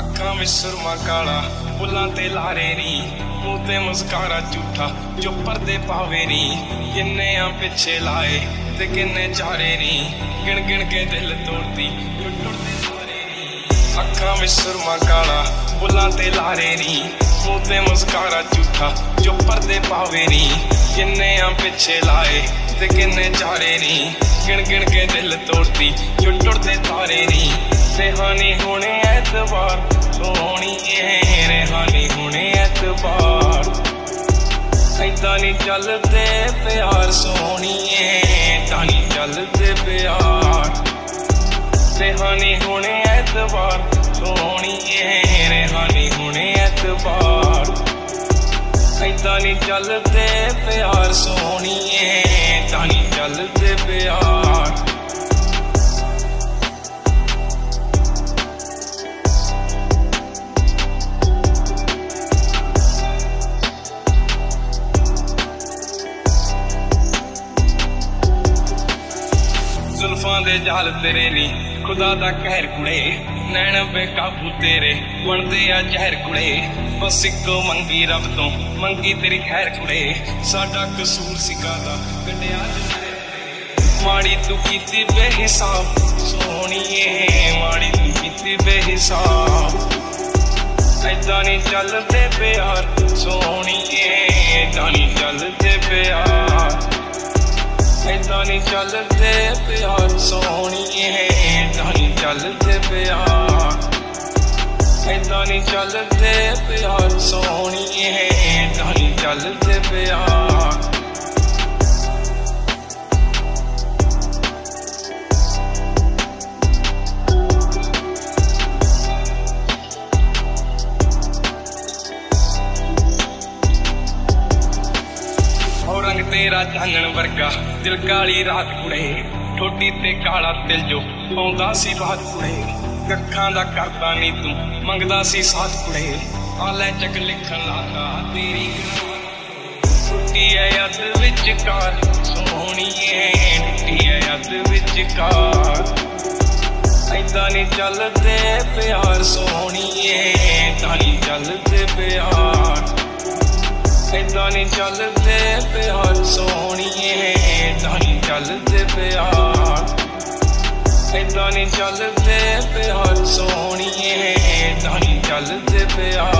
ਵਿੱਚ ਸੁਰਮਾ ਕਾਲਾ ਬੁੱਲਾਂ ਤੇ ਲਾਰੇ ਨੀ, ਮੂੰਹ ਤੇ ਮੁਸਕਾਰਾ ਝੂਠਾ, ਜੋ ਪਰਦੇ ਪਾਵੇ ਨੀ, ਕਿੰਨੇ ਆ ਪਿੱਛੇ ਲਾਏ ਤੇ ਕਿੰਨੇ ਚਾਰੇ ਨੀ, ਗਿਣ ਗਿਣ ਕੇ ਦਿਲ ਤੋੜਦੀ ਜੋ ਟੁੱਟਦੇ ਸਾਰੇ ਨੀ। ਅੱਖਾਂ ਵਿੱਚ ਸੁਰਮਾ ਕਾਲਾ ਬੁੱਲਾਂ ਤੇ ਲਾਰੇ ਨੀ, ਮੂੰਹ ਤੇ ਮੁਸਕਾਰਾ ਝੂਠਾ, ਜੋ ਪਰਦੇ ਪਾਵੇ ਨੀ, ਕਿੰਨੇ ਆ ਪਿੱਛੇ ਲਾਏ ਤੇ ਕਿੰਨੇ ਚਾਰੇ ਨੀ, ਗਿਣ ਗਿਣ ਕੇ ਦਿਲ ਤੋੜਦੀ ਜੋ ਟੁੱਟਦੇ ਤਾਰੇ ਨੀ। ਰਹਾਨੀ ਹੁਣੇ ਐਤਵਾਰ, ਸੋਹਣੀ ਸੋਹਣੀਏ ਰਹਾਨੀ ਹੁਣੇ ਐਤਵਾਰ। ਐਦਾਂ ਨਹੀਂ ਚੱਲਦੇ ਪਿਆਰ ਸੋਹਣੀਏ ਤਾਂ ਨਹੀਂ ਚੱਲਦੇ ਪਿਆਰ। ਰਹਾਨੀ ਹੁਣੇ ਐਤਵਾਰ ਸੋਹਣੀਏ ਰਹਾਨੀ ਹੁਣੇ ਐਤਵਾਰ। ਐਦਾਂ ਨਹੀਂ ਚੱਲਦੇ ਪਿਆਰ ਸੋਹਣੀਏ ਜ਼ੁਲਫਾਂ ਦੇ ਜਾਲ ਤੇਰੇ ਨੀ। ਖੁਦਾ ਦਾ ਕਹਿਰ ਕੁੜੇ, ਨੈਣ ਬੇਕਾਬੂ ਤੇਰੇ। ਬਣਦੇ ਆ ਜ਼ਹਿਰ ਕੁੜੇ, ਬਸ ਇੱਕੋ ਮੰਗੀ ਰੱਬ ਤੋਂ। ਮੰਗੀ ਤੇਰੀ ਖੈਰ ਕੁੜੇ, ਸਾਡਾ ਕਸੂਰ ਸਿਕਾਦਾ ਕੱਢਿਆ ਮਾੜੀ ਤੂੰ ਕੀਤੀ ਬੇਹਿਸਾਬ, ਸੋਹਣੀਏ, ਮਾੜੀ ਤੂੰ ਕੀਤੀ ਬੇਹਿਸਾਬ। ਐਦਾਂ ਨਹੀਂ ਚੱਲਦੇ ਪਿਆਰ, ਸੋਹਣੀਏ ਐਦਾਂ ਨਹੀਂ ਚੱਲਦੇ ਪਿਆਰ। ਐਦਾਂ ਨਹੀਂ ਚੱਲਦੇ ਪਿਆਰ, ਸੋਹਣੀਏ ਐਦਾਂ ਨਹੀਂ ਚੱਲਦੇ ਪਿਆਰ। ਐਦਾਂ ਨਹੀਂ ਚੱਲਦੇ ਪਿਆਰ, ਸੋਹਣੀਏ ਐਦਾਂ ਨਹੀਂ ਚੱਲਦੇ ਪਿਆਰ। ਰੰਗ ਤੇਰਾ ਚਾਨਣ ਵਰਗਾ। ਦਿਲ ਕਾਲੀ ਰਾਤ ਕੁੜੇ, ਠੋਡੀ ਤੇ ਕਾਲਾ ਦਿਲ ਜੋ। ਆਉਂਦਾ ਸੀ ਬਾਤ ਕੁੜੇ ਅੱਖਾਂ ਦਾ ਕਰਦਾ ਨਹੀਂ ਤੂੰ। ਮੰਗਦਾ ਸੀ ਸਾਥ ਕੁੜੇ, ਆ ਲੈ ਚੱਕ ਲਿਖਣ ਲਾਗਾ ਤੇਰੀ ਟੁੱਟੀ ਐ ਅੱਧ ਵਿੱਚ ਕਾਰ ਸੋਹਣੀਏ ਟੁੱਟੀ ਐ ਅੱਧ ਵਿੱਚ ਕਾਰ ਐਦਾਂ ਨਹੀਂ ਚੱਲਦੇ ਪਿਆਰ ਸੋਹਣੀਏ ਤਾਂ ਨਹੀਂ ਚੱਲਦੇ ਪਿਆਰ। ਐਦਾਂ ਨਹੀਂ ਚੱਲਦੇ ਪਿਆਰ ਸੋਹਣੀਏ ਐਦਾਂ ਨਹੀਂ ਚੱਲਦੇ ਪਿਆਰ ਐਦਾਂ ਨਹੀਂ ਚੱਲਦੇ ਪਿਆਰ ਸੋਹਣੀਏ ਐਦਾਂ ਨਹੀਂ ਚੱਲਦੇ ਪਿਆਰ